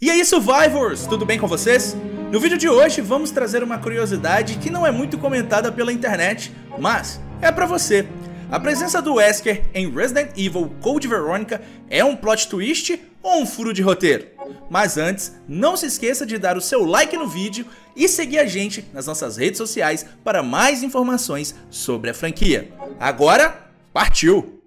E aí Survivors, tudo bem com vocês? No vídeo de hoje vamos trazer uma curiosidade que não é muito comentada pela internet, mas é pra você. A presença do Wesker em Resident Evil Code Veronica é um plot twist ou um furo de roteiro? Mas antes, não se esqueça de dar o seu like no vídeo e seguir a gente nas nossas redes sociais para mais informações sobre a franquia. Agora, partiu!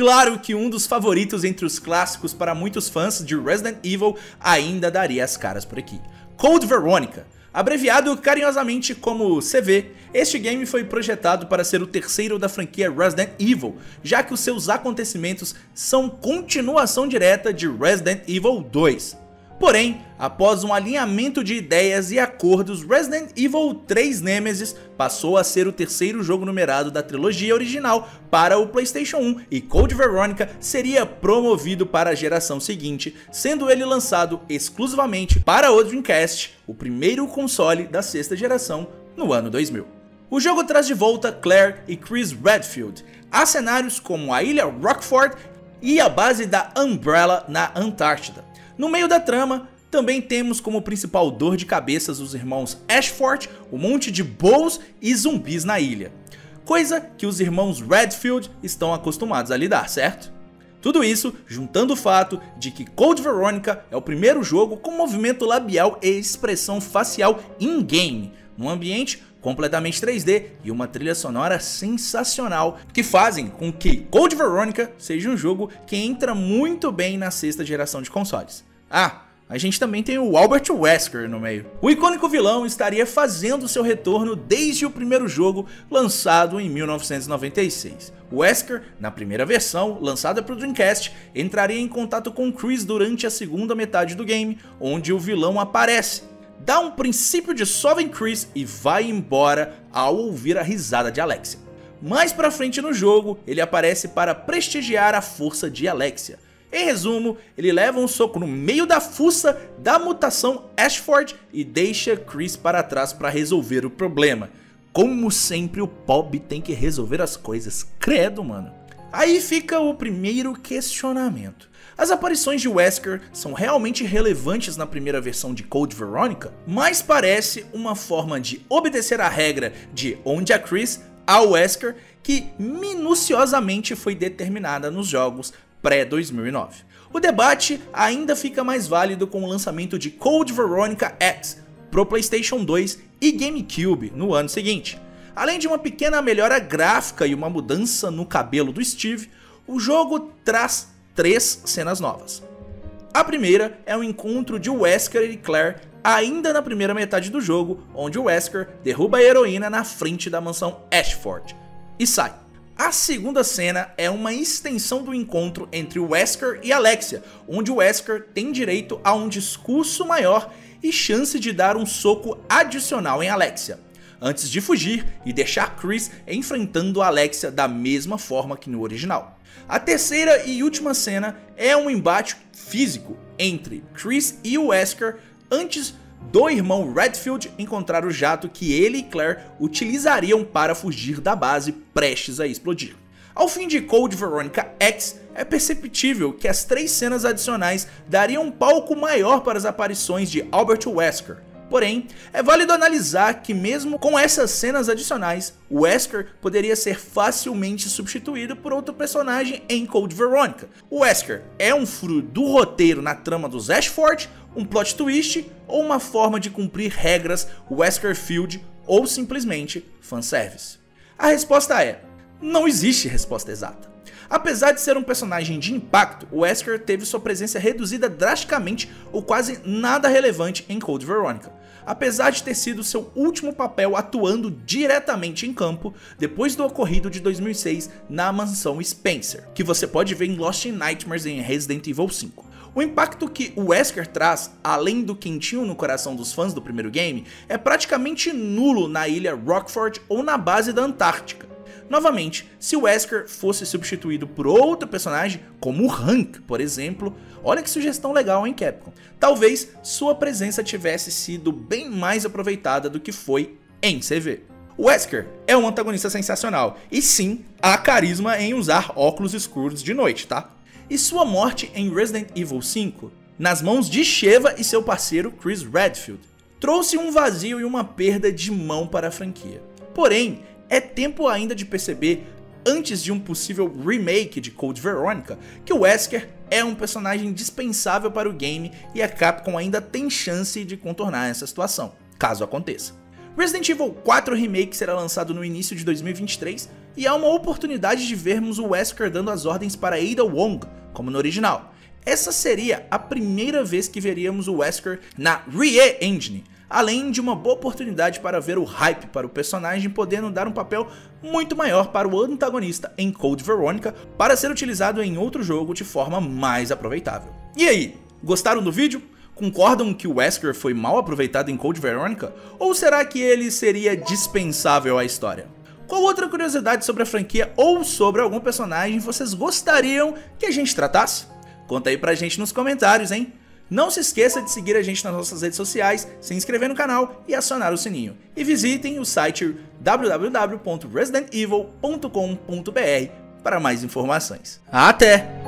Claro que um dos favoritos entre os clássicos para muitos fãs de Resident Evil ainda daria as caras por aqui. Code Veronica. Abreviado carinhosamente como CV, este game foi projetado para ser o terceiro da franquia Resident Evil, já que os seus acontecimentos são continuação direta de Resident Evil 2. Porém, após um alinhamento de ideias e acordos, Resident Evil 3 Nemesis passou a ser o terceiro jogo numerado da trilogia original para o PlayStation 1 e Code Veronica seria promovido para a geração seguinte, sendo ele lançado exclusivamente para o Dreamcast, o primeiro console da sexta geração, no ano 2000. O jogo traz de volta Claire e Chris Redfield. Há cenários como a ilha Rockford e a base da Umbrella na Antártida. No meio da trama, também temos como principal dor de cabeças os irmãos Ashford, um monte de bows e zumbis na ilha. Coisa que os irmãos Redfield estão acostumados a lidar, certo? Tudo isso juntando o fato de que Code Veronica é o primeiro jogo com movimento labial e expressão facial in-game, num ambiente completamente 3D e uma trilha sonora sensacional que fazem com que Code Veronica seja um jogo que entra muito bem na sexta geração de consoles. Ah, a gente também tem o Albert Wesker no meio. O icônico vilão estaria fazendo seu retorno desde o primeiro jogo, lançado em 1996. Wesker, na primeira versão, lançada para o Dreamcast, entraria em contato com Chris durante a segunda metade do game, onde o vilão aparece. Dá um princípio de Sovereign Chris e vai embora ao ouvir a risada de Alexia. Mais pra frente no jogo, ele aparece para prestigiar a força de Alexia em resumo, ele leva um soco no meio da fuça da mutação Ashford e deixa Chris para trás para resolver o problema. Como sempre, o Bob tem que resolver as coisas, credo, mano. Aí fica o primeiro questionamento. As aparições de Wesker são realmente relevantes na primeira versão de Code Veronica, mas parece uma forma de obedecer à regra de onde a Chris, a Wesker, que minuciosamente foi determinada nos jogos pré-2009. O debate ainda fica mais válido com o lançamento de Code Veronica X pro PlayStation 2 e GameCube no ano seguinte. Além de uma pequena melhora gráfica e uma mudança no cabelo do Steve, o jogo traz três cenas novas. A primeira é o encontro de Wesker e Claire ainda na primeira metade do jogo, onde Wesker derruba a heroína na frente da mansão Ashford e sai. A segunda cena é uma extensão do encontro entre Wesker e Alexia, onde Wesker tem direito a um discurso maior e chance de dar um soco adicional em Alexia, antes de fugir e deixar Chris enfrentando Alexia da mesma forma que no original. A terceira e última cena é um embate físico entre Chris e Wesker antes do irmão Redfield encontrar o jato que ele e Claire utilizariam para fugir da base prestes a explodir. Ao fim de Code Veronica X, é perceptível que as três cenas adicionais dariam um palco maior para as aparições de Albert Wesker, Porém, é válido analisar que mesmo com essas cenas adicionais, Wesker poderia ser facilmente substituído por outro personagem em Code Veronica. O Wesker é um furo do roteiro na trama dos Ashford, um plot twist ou uma forma de cumprir regras Weskerfield ou simplesmente fanservice? A resposta é: não existe resposta exata. Apesar de ser um personagem de impacto, Wesker teve sua presença reduzida drasticamente ou quase nada relevante em Code Veronica. Apesar de ter sido seu último papel atuando diretamente em campo depois do ocorrido de 2006 na mansão Spencer, que você pode ver em Lost in Nightmares em Resident Evil 5. O impacto que o Wesker traz, além do quentinho no coração dos fãs do primeiro game, é praticamente nulo na ilha Rockford ou na base da Antártica. Novamente, se o Wesker fosse substituído por outro personagem, como o Hank, por exemplo, olha que sugestão legal, hein, Capcom? Talvez sua presença tivesse sido bem mais aproveitada do que foi em CV. O Wesker é um antagonista sensacional, e sim, há carisma em usar óculos escuros de noite, tá? E sua morte em Resident Evil 5, nas mãos de Sheva e seu parceiro Chris Redfield, trouxe um vazio e uma perda de mão para a franquia. Porém, é tempo ainda de perceber, antes de um possível remake de Code Veronica, que o Wesker é um personagem dispensável para o game e a Capcom ainda tem chance de contornar essa situação, caso aconteça. Resident Evil 4 Remake será lançado no início de 2023 e há uma oportunidade de vermos o Wesker dando as ordens para Ada Wong, como no original. Essa seria a primeira vez que veríamos o Wesker na RE Engine, além de uma boa oportunidade para ver o hype para o personagem podendo dar um papel muito maior para o antagonista em Code Veronica para ser utilizado em outro jogo de forma mais aproveitável. E aí, gostaram do vídeo? Concordam que o Wesker foi mal aproveitado em Code Veronica? Ou será que ele seria dispensável à história? Qual outra curiosidade sobre a franquia ou sobre algum personagem vocês gostariam que a gente tratasse? Conta aí pra gente nos comentários, hein? Não se esqueça de seguir a gente nas nossas redes sociais, se inscrever no canal e acionar o sininho. E visitem o site www.residentevil.com.br para mais informações. Até!